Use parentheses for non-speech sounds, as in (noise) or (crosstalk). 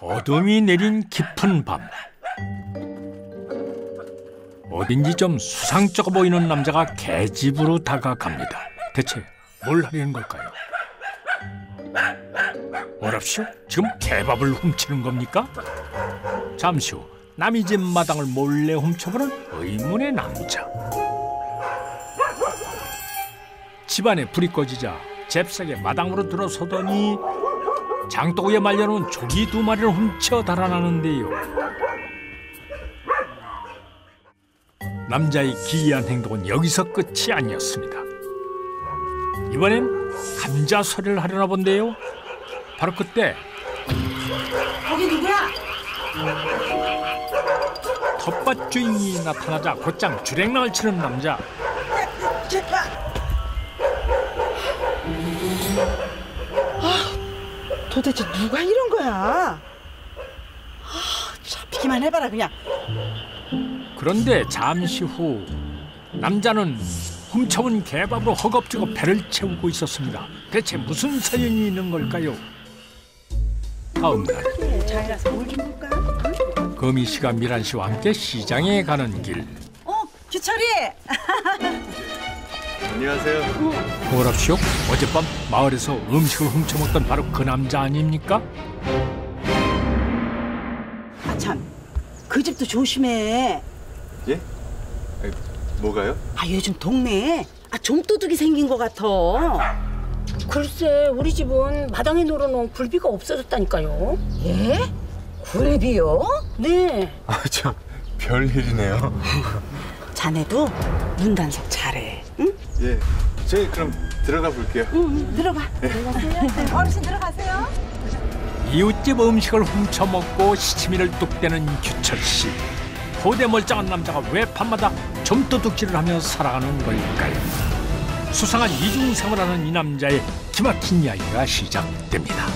어둠이 내린 깊은 밤 어딘지 좀 수상쩍어 보이는 남자가 개집으로 다가갑니다. 대체 뭘 하려는 걸까요? 뭐랍시오? 지금 개밥을 훔치는 겁니까? 잠시 후 남의 집 마당을 몰래 훔쳐보는 의문의 남자. 집안에 불이 꺼지자 잽싸게 마당으로 들어서더니 장독에 말려놓은 조기 두 마리를 훔쳐 달아나는데요. 남자의 기이한 행동은 여기서 끝이 아니었습니다. 이번엔 감자 소리를 하려나 본데요. 바로 그때 거기 누구야? 텃밭 주인이 나타나자 곧장 주랭랑을 치는 남자. 도대체 누가 이런 거야? 아, 잡히기만 해봐라 그냥. 그런데 잠시 후 남자는 훔쳐온 개밥으로 허겁지겁 배를 채우고 있었습니다. 대체 무슨 사연이 있는 걸까요? 다음 날? 거미 씨가 미란 씨와 함께 시장에 가는 길. 어, 규철이. (laughs) 안녕하세요. 뭐랍시오? 어젯밤 마을에서 음식을 훔쳐먹던 바로 그 남자 아닙니까? 아 참, 그 집도 조심해. 예? 아니, 뭐가요? 아 요즘 동네에 아 좀도둑이 생긴 것 같아. 글쎄 우리 집은 마당에 놀아놓은 굴비가 없어졌다니까요. 예? 굴비요? 네. 아, 참 별일이네요. 자네도 문 단속 잘해. 응? 예. 저희 그럼 들어가 볼게요. 응, 들어가. 들어가세요. (laughs) 어르신 들어가세요. 이웃집 음식을 훔쳐먹고 시치미를 뚝대는 규철 씨. 고대 멀쩡한 남자가 왜 밤마다 점도둑질을 하며 살아가는 걸까요? 수상한 이중생활하는 이 남자의 기막힌 이야기가 시작됩니다.